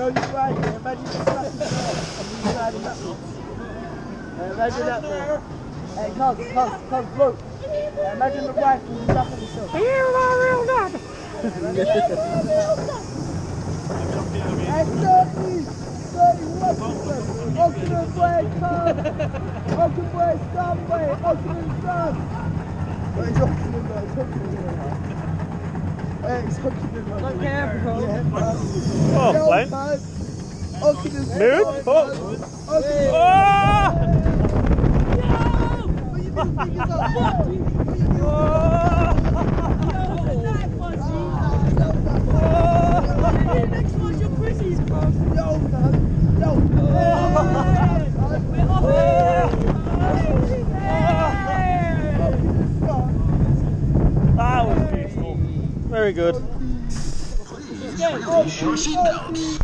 know you're right. Imagine the fucking girl and you riding. Uh, imagine that. Hey, cuz, cuz, cuz, look. Imagine the wife and you up on yourself. You are real dad. Hey, 30, 31 percent. Oxygen break, cuz. Oxygen break, stop, break. Oxygen stop. Wait, it's. It's oxygen. Hey, it's oxygen, bro. Look here, bro. Yeah, Oh, Nude? stop, Oh. Oh! Oh! That was beautiful. Very good. 因为有，新。